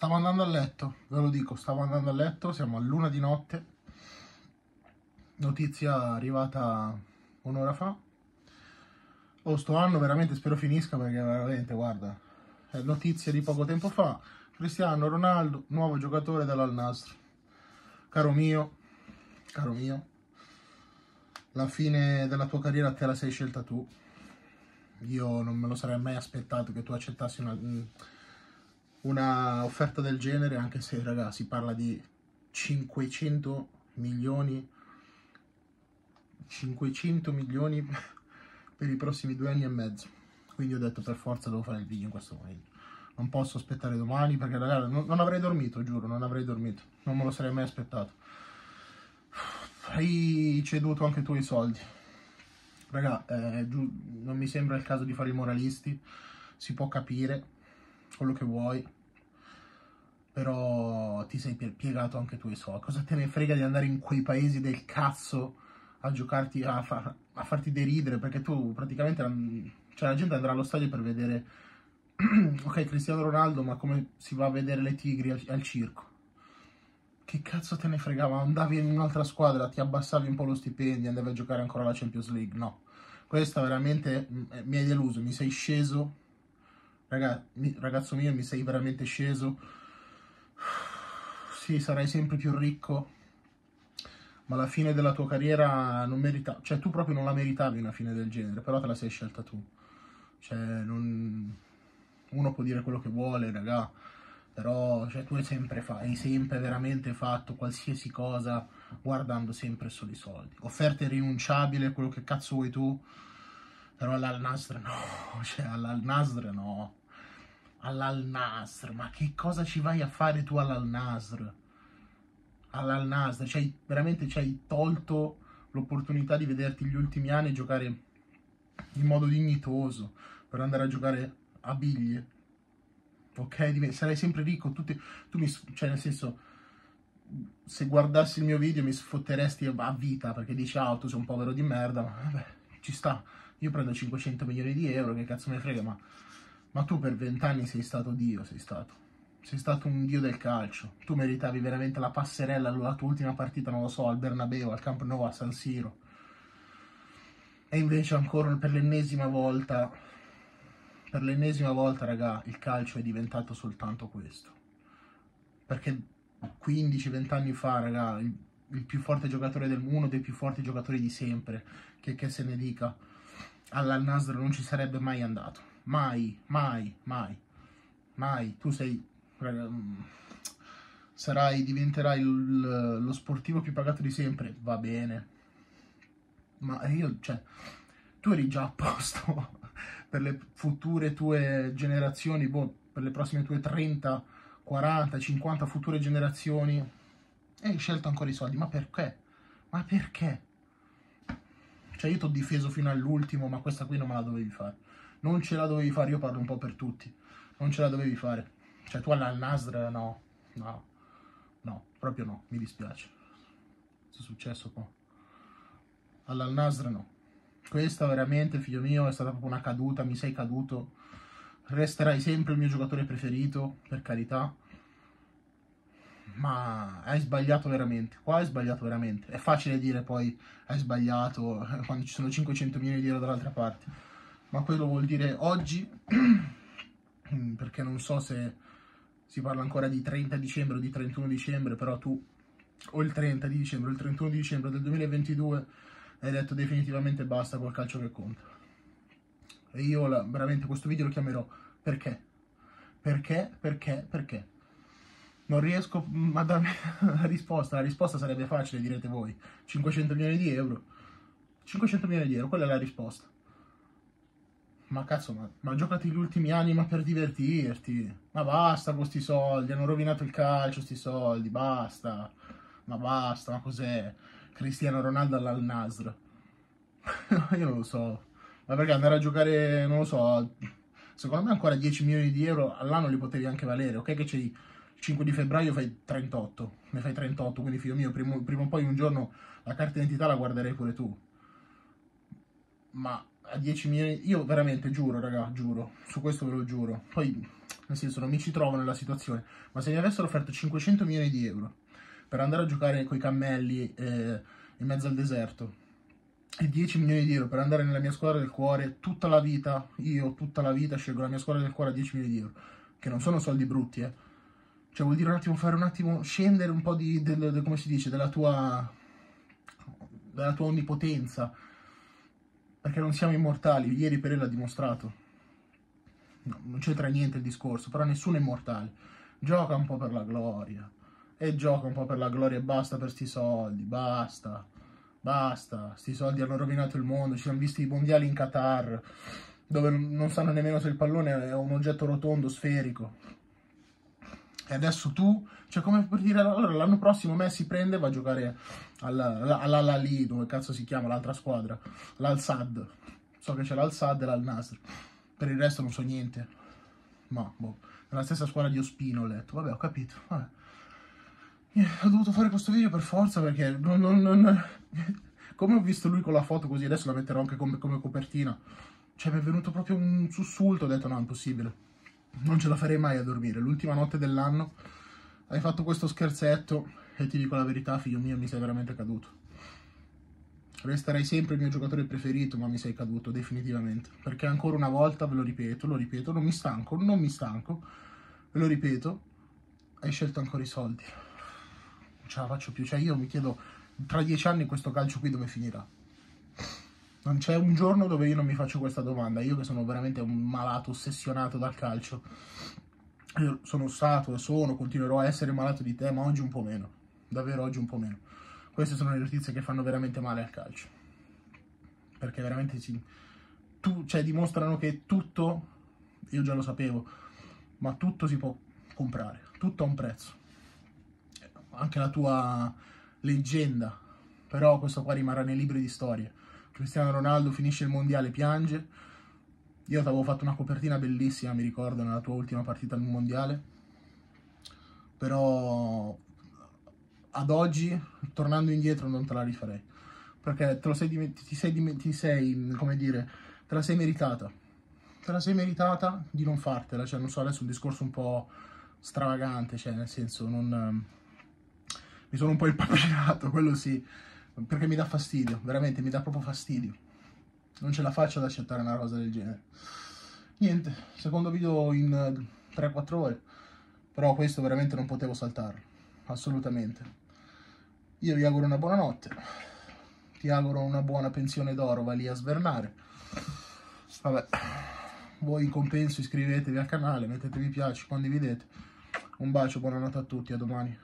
stavo andando a letto, ve lo dico, stavo andando a letto, siamo a luna di notte, notizia arrivata un'ora fa. Oh, sto anno veramente spero finisca perché veramente, guarda, è notizia di poco tempo fa. Cristiano Ronaldo, nuovo giocatore dell'Al Nasr. Caro mio, caro mio, la fine della tua carriera te la sei scelta tu. Io non me lo sarei mai aspettato che tu accettassi una, una offerta del genere, anche se, raga, si parla di 500 milioni 500 milioni per i prossimi due anni e mezzo. Quindi ho detto per forza devo fare il video in questo momento. Non posso aspettare domani perché ragazzi non, non, avrei dormito giuro non avrei dormito. Non me lo sarei mai aspettato. Hai ceduto anche tu i soldi. Raga eh, non mi sembra il caso di fare i moralisti. Si può capire quello che vuoi. Però ti sei piegato anche tu i soldi cosa te ne frega di andare in quei paesi del cazzo a giocarti a, fa, a farti deridere? Perché tu praticamente cioè la gente andrà allo stadio per vedere ok Cristiano Ronaldo ma come si va a vedere le tigri al, al circo? Che cazzo te ne fregava? Andavi in un'altra squadra ti abbassavi un po' lo stipendio andavi a giocare ancora la Champions League? No. Questa veramente mi hai deluso mi sei sceso Raga, ragazzo mio mi sei veramente sceso sì sarai sempre più ricco ma la fine della tua carriera non merita, cioè tu proprio non la meritavi una fine del genere, però te la sei scelta tu. Cioè, non... uno può dire quello che vuole, raga, però cioè, tu hai sempre, fa... hai sempre veramente fatto qualsiasi cosa guardando sempre solo i soldi. Offerte rinunciabili, quello che cazzo vuoi tu, però all'Al Nasr no, cioè all'Al Nasr no. All'Al Nasr, ma che cosa ci vai a fare tu all'Al Nasr? all'Al Nasr, cioè veramente ci hai tolto l'opportunità di vederti gli ultimi anni giocare in modo dignitoso, per andare a giocare a biglie, ok? Sarai sempre ricco, tu, tu mi, cioè nel senso, se guardassi il mio video mi sfotteresti a vita, perché dici, ah, tu sei un povero di merda, ma vabbè, ci sta, io prendo 500 milioni di euro, che cazzo me frega, ma, ma tu per vent'anni sei stato Dio, sei stato sei stato un dio del calcio. Tu meritavi veramente la passerella, la tua ultima partita, non lo so, al Bernabeu, al Camp Nou, a San Siro. E invece ancora per l'ennesima volta, per l'ennesima volta, raga, il calcio è diventato soltanto questo. Perché 15-20 anni fa, raga, il, il, più forte giocatore del mondo, uno dei più forti giocatori di sempre, che, che se ne dica, all'Al Nasr non ci sarebbe mai andato. Mai, mai, mai, mai. Tu sei Mm, sarai, diventerai il, lo sportivo più pagato di sempre, va bene. Ma io, cioè, tu eri già a posto per le future tue generazioni, boh, per le prossime tue 30, 40, 50 future generazioni e hai scelto ancora i soldi. Ma perché? Ma perché? Cioè io ti ho difeso fino all'ultimo, ma questa qui non me la dovevi fare. Non ce la dovevi fare, io parlo un po' per tutti. Non ce la dovevi fare. Cioè tu al Nasr no, no, no, proprio no, mi dispiace. Cosa è successo qua? All'Al Nasr no. Questa veramente, figlio mio, è stata proprio una caduta, mi sei caduto. Resterai sempre il mio giocatore preferito, per carità. Ma hai sbagliato veramente, qua hai sbagliato veramente. È facile dire poi hai sbagliato quando ci sono 500 milioni di euro dall'altra parte. Ma quello vuol dire oggi, perché non so se si parla ancora di 30 dicembre o di 31 dicembre, però tu o il 30 di dicembre o il 31 di dicembre del 2022 hai detto definitivamente basta col calcio che conta. E io la, veramente questo video lo chiamerò perché? Perché? Perché? Perché? Non riesco a darmi la risposta, la risposta sarebbe facile, direte voi, 500 milioni di euro. 500 milioni di euro, quella è la risposta. Ma cazzo, ma, ma giocati gli ultimi anni ma per divertirti. Ma basta con sti soldi, hanno rovinato il calcio sti soldi, basta. Ma basta, ma cos'è? Cristiano Ronaldo all'Al Nasr. Io non lo so. Ma perché andare a giocare, non lo so, secondo me ancora 10 milioni di euro all'anno li potevi anche valere. Ok che c'è il 5 di febbraio fai 38, ne fai 38, quindi figlio mio, prima, prima o poi un giorno la carta d'identità la guarderei pure tu. Ma a 10 milioni, io veramente giuro, raga, giuro, su questo ve lo giuro. Poi nel senso non mi ci trovo nella situazione, ma se mi avessero offerto 500 milioni di euro per andare a giocare con i cammelli eh, in mezzo al deserto e 10 milioni di euro per andare nella mia squadra del cuore tutta la vita, io tutta la vita scelgo la mia squadra del cuore a 10 milioni di euro, che non sono soldi brutti, eh. Cioè vuol dire un attimo fare un attimo, scendere un po' di, del, del, come si dice, della tua, della tua onnipotenza, perché non siamo immortali, ieri per l'ha dimostrato. No, non c'entra niente il discorso, però nessuno è immortale. Gioca un po' per la gloria, e gioca un po' per la gloria e basta per sti soldi, basta. Basta, sti soldi hanno rovinato il mondo, ci siamo visti i mondiali in Qatar, dove non sanno nemmeno se il pallone è un oggetto rotondo, sferico. E adesso tu, cioè come per dire, allora l'anno prossimo Messi prende e va a giocare all'Al-Ali, dove cazzo si chiama l'altra squadra, l'Al-Sad. So che c'è l'Al-Sad e l'Al-Nasr. Per il resto non so niente. Ma, boh, nella stessa squadra di Ospino ho letto. Vabbè, ho capito. Vabbè ho dovuto fare questo video per forza perché non, non, non... come ho visto lui con la foto così adesso la metterò anche come, come copertina cioè mi è venuto proprio un sussulto ho detto no è impossibile non ce la farei mai a dormire. L'ultima notte dell'anno hai fatto questo scherzetto e ti dico la verità figlio mio mi sei veramente caduto. Resterai sempre il mio giocatore preferito ma mi sei caduto definitivamente. Perché ancora una volta ve lo ripeto lo ripeto non mi stanco non mi stanco. Ve lo ripeto hai scelto ancora i soldi. Ce la faccio più. Cioè io mi chiedo, tra dieci anni questo calcio qui dove finirà? Non c'è un giorno dove io non mi faccio questa domanda. Io che sono veramente un malato, ossessionato dal calcio. Io sono stato e sono, continuerò a essere malato di te, ma oggi un po' meno. Davvero oggi un po' meno. Queste sono le notizie che fanno veramente male al calcio. Perché veramente si, tu, cioè, dimostrano che tutto, io già lo sapevo, ma tutto si può comprare, tutto ha un prezzo anche la tua leggenda, però questo qua rimarrà nei libri di storia. Cristiano Ronaldo finisce il mondiale, piange. Io ti avevo fatto una copertina bellissima, mi ricordo, nella tua ultima partita nel mondiale. Però ad oggi, tornando indietro, non te la rifarei. Perché te sei, ti sei, ti sei, come dire, te la sei meritata. Te la sei meritata di non fartela. Cioè, non so, adesso è un discorso un po' stravagante, cioè, nel senso, non mi sono un po' impapinato, quello sì, perché mi dà fastidio, veramente mi dà proprio fastidio. Non ce la faccio ad accettare una cosa del genere. Niente, secondo video in 3-4 ore, però questo veramente non potevo saltarlo, assolutamente. Io vi auguro una buona notte, ti auguro una buona pensione d'oro, va lì a svernare. Vabbè, voi in compenso iscrivetevi al canale, mettete mi piace, condividete. Un bacio, buonanotte a tutti, a domani.